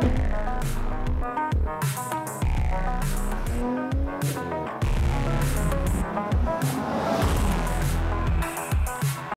Bye.